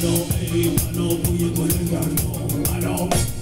تو این نو یه دوربین